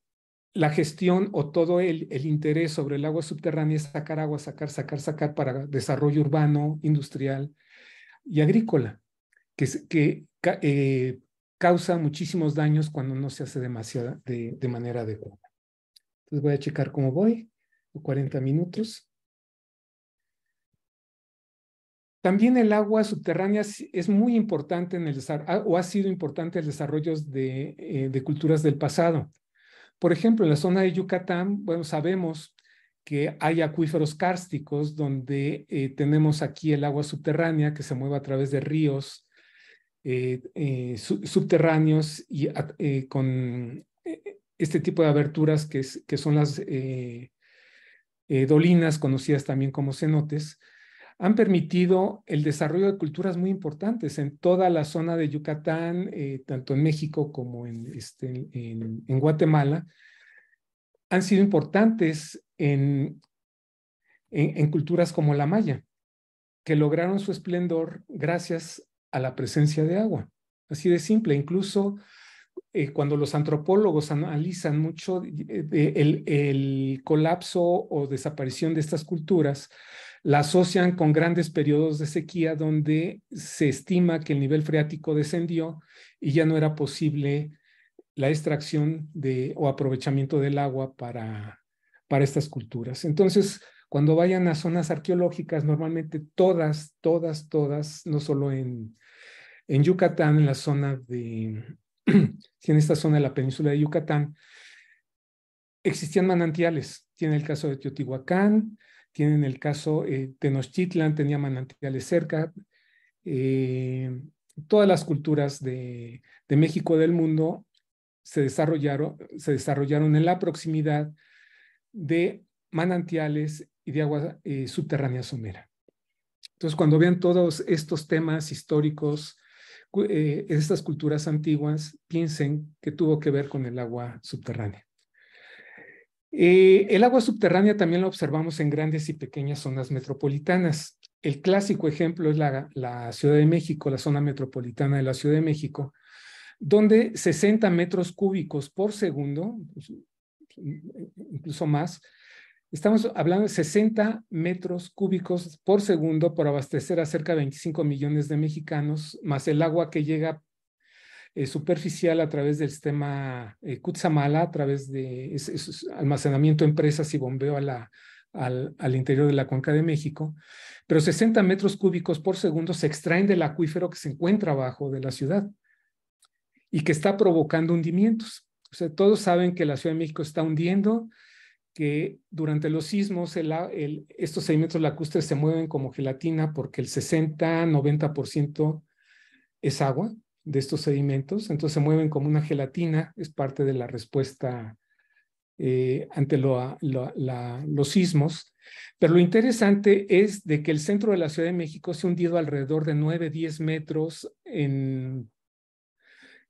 la gestión o todo el, el, interés sobre el agua subterránea es sacar agua, sacar, sacar, sacar para desarrollo urbano, industrial y agrícola, que, eh, causa muchísimos daños cuando no se hace demasiada, de, manera adecuada. Entonces voy a checar cómo voy, 40 minutos. También el agua subterránea es muy importante en el o ha sido importante en el desarrollo de, eh, de, culturas del pasado. Por ejemplo, en la zona de Yucatán, bueno, sabemos que hay acuíferos kársticos donde eh, tenemos aquí el agua subterránea que se mueve a través de ríos eh, subterráneos y con este tipo de aberturas que, son las dolinas, conocidas también como cenotes, han permitido el desarrollo de culturas muy importantes en toda la zona de Yucatán, eh, tanto en México como en, este, Guatemala. Han sido importantes en, en, culturas como la maya, que lograron su esplendor gracias a la presencia de agua. Así de simple, incluso eh, cuando los antropólogos analizan mucho eh, el, el, colapso o desaparición de estas culturas, la asocian con grandes periodos de sequía donde se estima que el nivel freático descendió y ya no era posible la extracción de, o aprovechamiento del agua para, para estas culturas. Entonces, cuando vayan a zonas arqueológicas, normalmente todas, todas, todas, no solo en, en Yucatán, en la zona de, en esta zona de la península de Yucatán, existían manantiales. Tiene el caso de Teotihuacán, tienen el caso eh, Tenochtitlan, tenía manantiales cerca. Eh, todas las culturas de, de, México del mundo se desarrollaron, se desarrollaron en la proximidad de manantiales y de agua eh, subterránea somera. Entonces, cuando vean todos estos temas históricos, eh, estas culturas antiguas, piensen que tuvo que ver con el agua subterránea. Eh, el agua subterránea también la observamos en grandes y pequeñas zonas metropolitanas. El clásico ejemplo es la, Ciudad de México, la zona metropolitana de la Ciudad de México, donde 60 metros cúbicos por segundo, pues, incluso más, estamos hablando de 60 metros cúbicos por segundo por abastecer a cerca de 25 millones de mexicanos, más el agua que llega eh, superficial a través del sistema eh, Kutsamala, a través de almacenamiento de empresas y bombeo al, interior de la cuenca de México, pero 60 metros cúbicos por segundo se extraen del acuífero que se encuentra abajo de la ciudad y que está provocando hundimientos. Todos saben que la Ciudad de México está hundiendo, que durante los sismos estos sedimentos lacustres se mueven como gelatina porque el 60-90% es agua de estos sedimentos, entonces se mueven como una gelatina, es parte de la respuesta eh, ante lo, los sismos. Pero lo interesante es de que el centro de la Ciudad de México se ha hundido alrededor de 9, 10 metros en,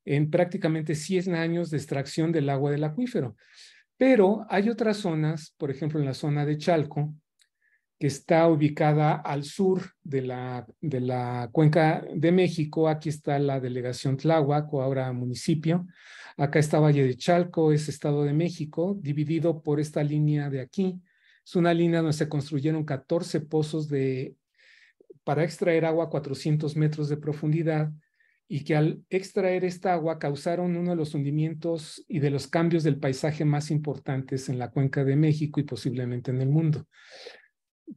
en prácticamente 100 años de extracción del agua del acuífero. Pero hay otras zonas, por ejemplo en la zona de Chalco, que está ubicada al sur de la, de la cuenca de México. Aquí está la delegación Tláhuac, o ahora municipio. Acá está Valle de Chalco, es Estado de México, dividido por esta línea de aquí. Es una línea donde se construyeron 14 pozos de, para extraer agua a 400 metros de profundidad y que al extraer esta agua causaron uno de los hundimientos y de los cambios del paisaje más importantes en la cuenca de México y posiblemente en el mundo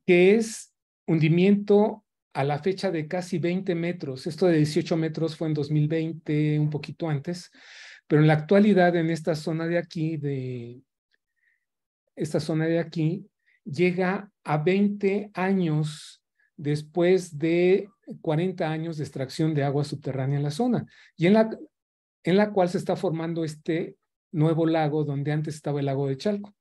que es hundimiento a la fecha de casi 20 metros. Esto de 18 metros fue en 2020, un poquito antes, pero en la actualidad en esta zona de aquí, de esta zona de aquí, llega a 20 años después de 40 años de extracción de agua subterránea en la zona, y en la, en la cual se está formando este nuevo lago donde antes estaba el lago de Chalco.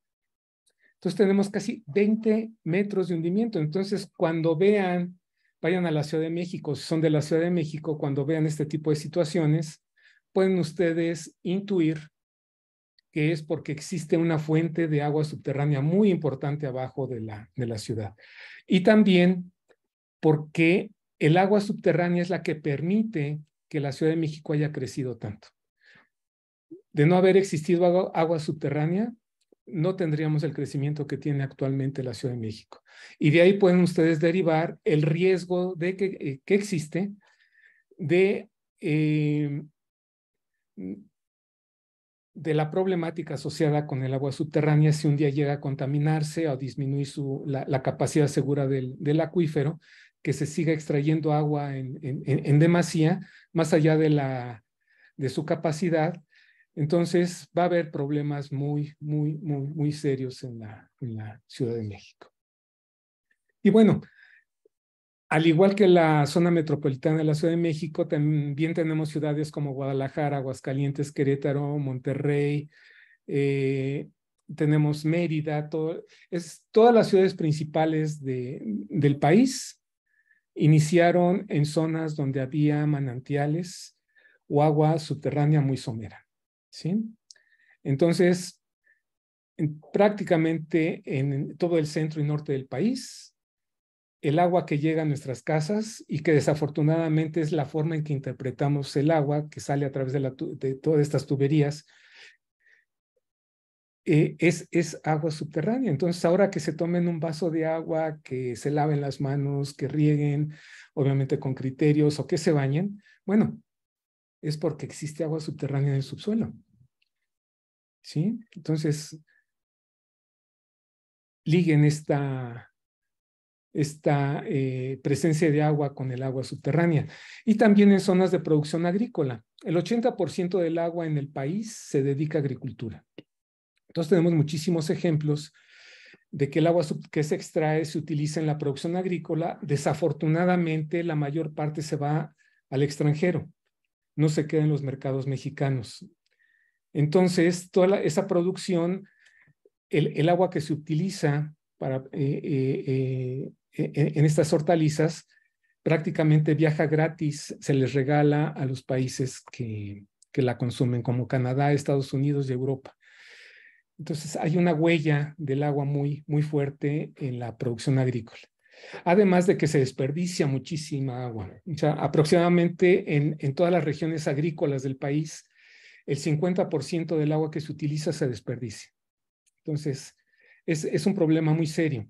Entonces tenemos casi 20 metros de hundimiento. Entonces, cuando vean, vayan a la Ciudad de México, si son de la Ciudad de México, cuando vean este tipo de situaciones, pueden ustedes intuir que es porque existe una fuente de agua subterránea muy importante abajo de la, de la ciudad. Y también porque el agua subterránea es la que permite que la Ciudad de México haya crecido tanto. De no haber existido agua, subterránea, no tendríamos el crecimiento que tiene actualmente la Ciudad de México. Y de ahí pueden ustedes derivar el riesgo de que, eh, existe de, eh, de la problemática asociada con el agua subterránea si un día llega a contaminarse o disminuir su, la, capacidad segura del, acuífero, que se siga extrayendo agua en, en, en, demasía, más allá de, la, de su capacidad. Entonces va a haber problemas muy, muy, muy, muy serios en la, en la Ciudad de México. Y bueno, al igual que la zona metropolitana de la Ciudad de México, también tenemos ciudades como Guadalajara, Aguascalientes, Querétaro, Monterrey, eh, tenemos Mérida, es, todas las ciudades principales de, del país iniciaron en zonas donde había manantiales o agua subterránea muy somera. ¿sí? Entonces, prácticamente en todo el centro y norte del país el agua que llega a nuestras casas y que desafortunadamente es la forma en que interpretamos el agua que sale a través de, la, de todas estas tuberías, eh, es, es agua subterránea. Entonces, ahora que se tomen un vaso de agua, que se laven las manos, que rieguen, obviamente con criterios o que se bañen, bueno, es porque existe agua subterránea en el subsuelo. ¿Sí? Entonces, liguen esta, esta eh, presencia de agua con el agua subterránea. Y también en zonas de producción agrícola. El 80% del agua en el país se dedica a agricultura. Entonces tenemos muchísimos ejemplos de que el agua que se extrae se utiliza en la producción agrícola. Desafortunadamente, la mayor parte se va al extranjero, no se queda en los mercados mexicanos. Entonces, toda esa producción, el, agua que se utiliza para eh, eh, e, e, en estas hortalizas prácticamente viaja gratis, se les regala a los países que, que la consumen, como Canadá, Estados Unidos y Europa. Entonces hay una huella del agua muy, muy fuerte en la producción agrícola. Además de que se desperdicia muchísima agua. O sea, aproximadamente en, en todas las regiones agrícolas del país, el 50% del agua que se utiliza se desperdicia. Entonces, es, es un problema muy serio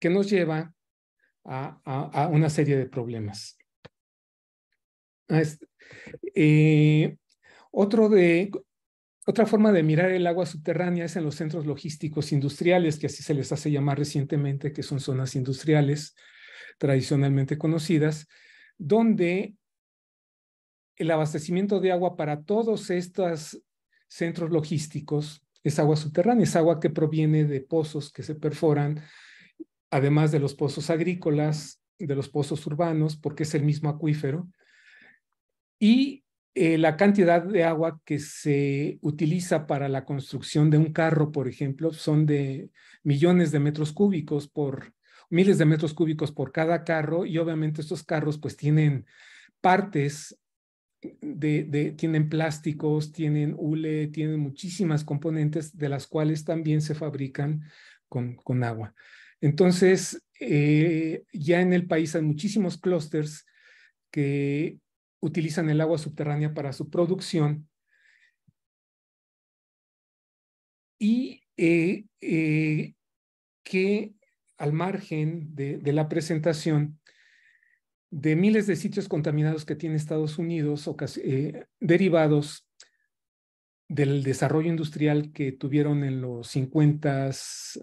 que nos lleva a, una serie de problemas. Eh, otro de, otra forma de mirar el agua subterránea es en los centros logísticos industriales, que así se les hace llamar recientemente, que son zonas industriales tradicionalmente conocidas, donde el abastecimiento de agua para todos estos centros logísticos es agua subterránea, es agua que proviene de pozos que se perforan además de los pozos agrícolas, de los pozos urbanos, porque es el mismo acuífero, y eh, la cantidad de agua que se utiliza para la construcción de un carro, por ejemplo, son de millones de metros cúbicos por miles de metros cúbicos por cada carro y obviamente estos carros pues tienen partes de, tienen plásticos, tienen hule, tienen muchísimas componentes de las cuales también se fabrican con, con agua. Entonces, eh, ya en el país hay muchísimos clústeres que utilizan el agua subterránea para su producción. Y eh, eh, que al margen de, la presentación de miles de sitios contaminados que tiene Estados Unidos, derivados del desarrollo industrial que tuvieron en los 50,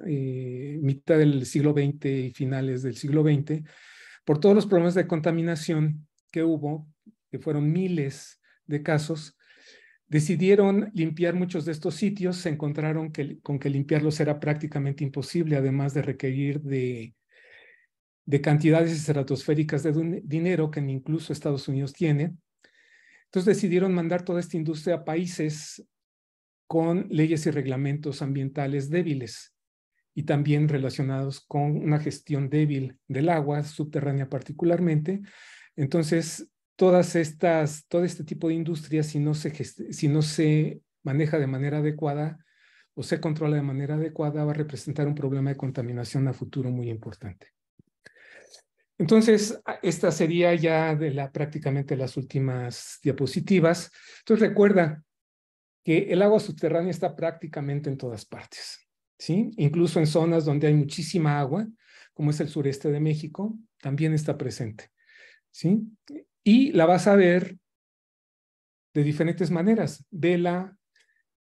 eh, mitad del siglo XX y finales del siglo XX, por todos los problemas de contaminación que hubo, que fueron miles de casos, decidieron limpiar muchos de estos sitios, se encontraron que, con que limpiarlos era prácticamente imposible, además de requerir de, de cantidades estratosféricas de dinero que incluso Estados Unidos tiene. Entonces decidieron mandar toda esta industria a países con leyes y reglamentos ambientales débiles y también relacionados con una gestión débil del agua subterránea particularmente. Entonces, todas estas, todo este tipo de industrias, si no se, si no se maneja de manera adecuada o se controla de manera adecuada, va a representar un problema de contaminación a futuro muy importante. Entonces, esta sería ya de la prácticamente las últimas diapositivas. Entonces, recuerda, que el agua subterránea está prácticamente en todas partes, ¿sí? Incluso en zonas donde hay muchísima agua, como es el sureste de México, también está presente, ¿sí? Y la vas a ver de diferentes maneras. Vela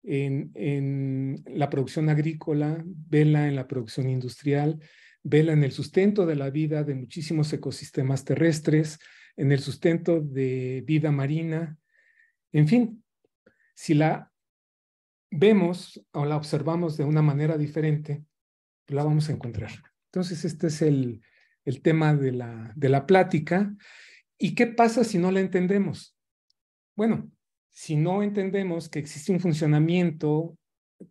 en, en la producción agrícola, vela en la producción industrial, vela en el sustento de la vida de muchísimos ecosistemas terrestres, en el sustento de vida marina. En fin, si la vemos o la observamos de una manera diferente, la vamos a encontrar. Entonces, este es el, el tema de la, de la plática. ¿Y qué pasa si no la entendemos? Bueno, si no entendemos que existe un funcionamiento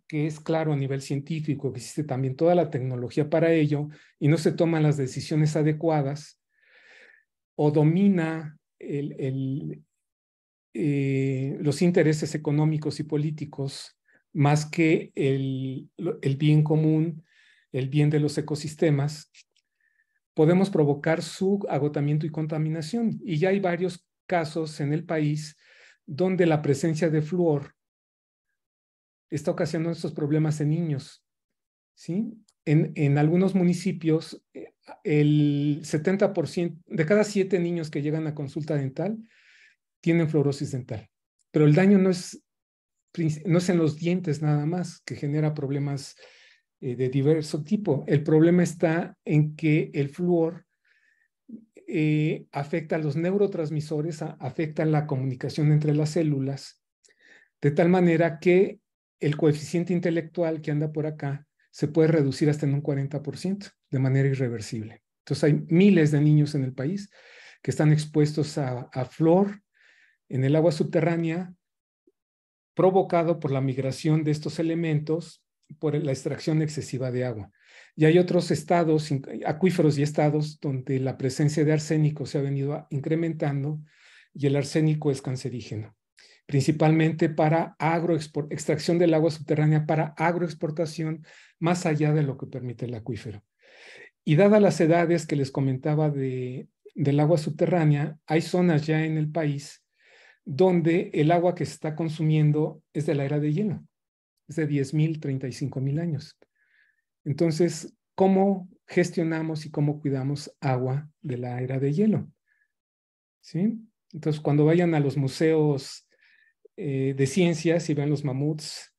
que es claro a nivel científico, que existe también toda la tecnología para ello y no se toman las decisiones adecuadas o domina eh, los intereses económicos y políticos más que el bien común, el bien de los ecosistemas, podemos provocar su agotamiento y contaminación. Y ya hay varios casos en el país donde la presencia de flúor está ocasionando estos problemas en niños. ¿sí? En, en algunos municipios, eh, el 70% de cada siete niños que llegan a consulta dental tienen fluorosis dental. Pero el daño no es, no es en los dientes nada más, que genera problemas eh, de diverso tipo. El problema está en que el flúor eh, afecta a los neurotransmisores, afecta la comunicación entre las células, de tal manera que el coeficiente intelectual que anda por acá se puede reducir hasta en un 40% de manera irreversible. Entonces hay miles de niños en el país que están expuestos a, a flor en el agua subterránea provocado por la migración de estos elementos por la extracción excesiva de agua. Y hay otros estados, acuíferos y estados, donde la presencia de arsénico se ha venido incrementando y el arsénico es cancerígeno, principalmente para extracción del agua subterránea para agroexportación más allá de lo que permite el acuífero. Y dadas las edades que les comentaba de, del agua subterránea, hay zonas ya en el país donde el agua que se está consumiendo es de la era de hielo, es de 10.000, 35.000 años. Entonces, ¿cómo gestionamos y cómo cuidamos agua de la era de hielo? ¿Sí? Entonces, cuando vayan a los museos eh, de ciencias y vean los mamuts,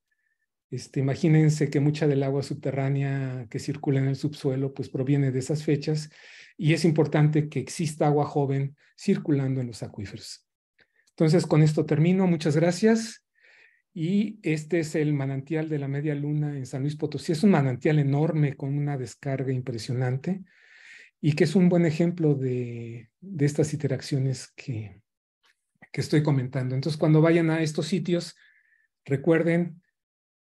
este, imagínense que mucha del agua subterránea que circula en el subsuelo pues proviene de esas fechas y es importante que exista agua joven circulando en los acuíferos. Entonces, con esto termino. Muchas gracias. Y este es el manantial de la Media Luna en San Luis Potosí. Es un manantial enorme con una descarga impresionante y que es un buen ejemplo de, de estas interacciones que, que estoy comentando. Entonces, cuando vayan a estos sitios, recuerden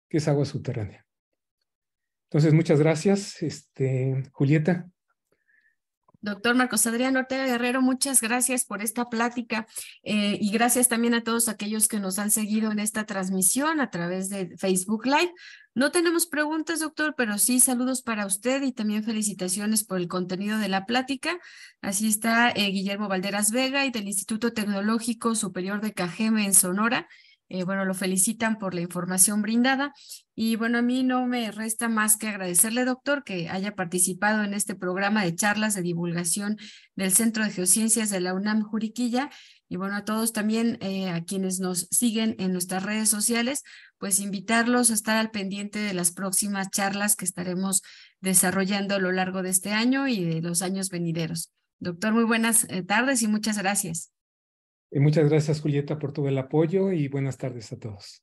que es agua subterránea. Entonces, muchas gracias, este, Julieta. Doctor Marcos Adrián Ortega Guerrero, muchas gracias por esta plática eh, y gracias también a todos aquellos que nos han seguido en esta transmisión a través de Facebook Live. No tenemos preguntas, doctor, pero sí saludos para usted y también felicitaciones por el contenido de la plática. Así está eh, Guillermo Valderas Vega y del Instituto Tecnológico Superior de Cajeme en Sonora. Eh, bueno, lo felicitan por la información brindada. Y bueno, a mí no me resta más que agradecerle, doctor, que haya participado en este programa de charlas de divulgación del Centro de Geociencias de la UNAM Juriquilla. Y bueno, a todos también, eh, a quienes nos siguen en nuestras redes sociales, pues invitarlos a estar al pendiente de las próximas charlas que estaremos desarrollando a lo largo de este año y de los años venideros. Doctor, muy buenas eh, tardes y muchas gracias. Muchas gracias, Julieta, por todo el apoyo y buenas tardes a todos.